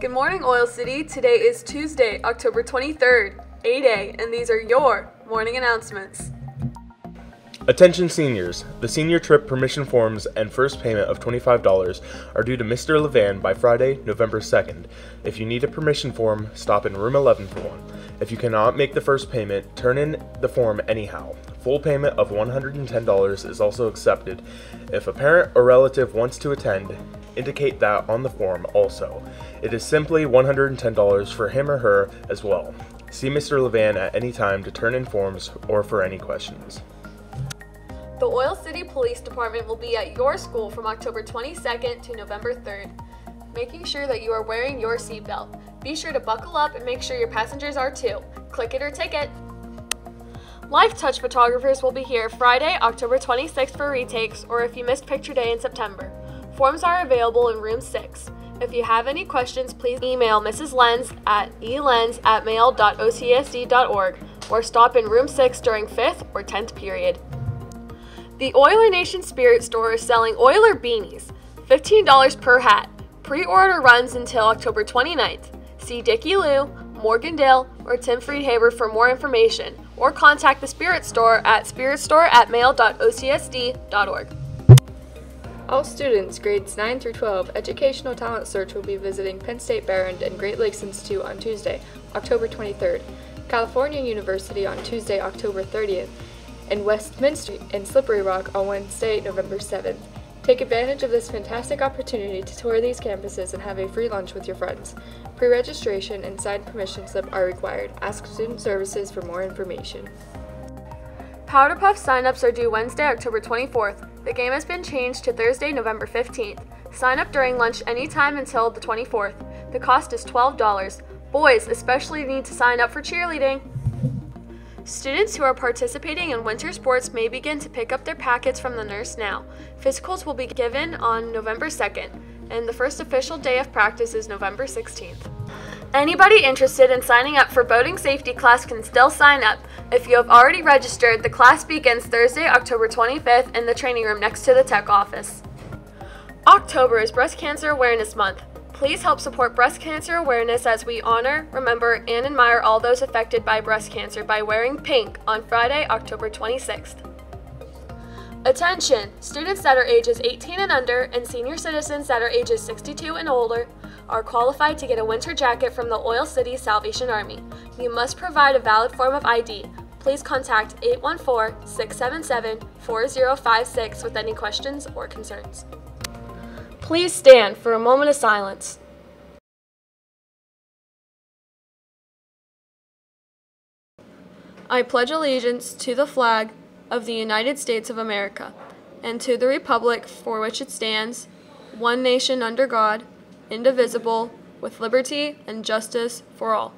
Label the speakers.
Speaker 1: Good morning, Oil City. Today is Tuesday, October 23rd, 8A, and these are your morning announcements.
Speaker 2: Attention seniors, the senior trip permission forms and first payment of $25 are due to Mr. Levan by Friday, November 2nd. If you need a permission form, stop in room 11 for one. If you cannot make the first payment, turn in the form anyhow. Full payment of $110 is also accepted. If a parent or relative wants to attend, indicate that on the form also. It is simply $110 for him or her as well. See Mr. Levan at any time to turn in forms or for any questions.
Speaker 1: The Oil City Police Department will be at your school from October 22nd to November 3rd, making sure that you are wearing your seatbelt. Be sure to buckle up and make sure your passengers are too. Click it or ticket. Lifetouch photographers will be here Friday, October 26th for retakes, or if you missed picture day in September. Forms are available in room 6. If you have any questions, please email Mrs. Lenz at elens at mail.ocsd.org or stop in room 6 during 5th or 10th period. The Oiler Nation Spirit Store is selling Oiler beanies, $15 per hat. Pre-order runs until October 29th. See Dickie Lou, Morgan Dale, or Tim Friedhaber for more information, or contact the Spirit Store at spiritstore at mail.ocsd.org.
Speaker 3: All students, grades 9 through 12, Educational Talent Search will be visiting Penn State Behrend and Great Lakes Institute on Tuesday, October 23rd, California University on Tuesday, October 30th, and Westminster and Slippery Rock on Wednesday, November 7th. Take advantage of this fantastic opportunity to tour these campuses and have a free lunch with your friends. Pre-registration and signed permission slip are required. Ask Student Services for more information.
Speaker 1: Powder Puff signups are due Wednesday, October 24th. The game has been changed to Thursday, November 15th. Sign up during lunch anytime until the 24th. The cost is $12. Boys especially need to sign up for cheerleading. Students who are participating in winter sports may begin to pick up their packets from the nurse now. Physicals will be given on November 2nd, and the first official day of practice is November 16th. Anybody interested in signing up for boating safety class can still sign up. If you have already registered, the class begins Thursday, October 25th in the training room next to the tech office. October is Breast Cancer Awareness Month. Please help support breast cancer awareness as we honor, remember, and admire all those affected by breast cancer by wearing pink on Friday, October 26th. Attention! Students that are ages 18 and under and senior citizens that are ages 62 and older are qualified to get a winter jacket from the Oil City Salvation Army. You must provide a valid form of ID. Please contact 814 677 4056 with any questions or concerns. Please stand for a moment of silence. I pledge allegiance to the flag of the United States of America and to the republic for which it stands, one nation under God, indivisible, with liberty and justice for all.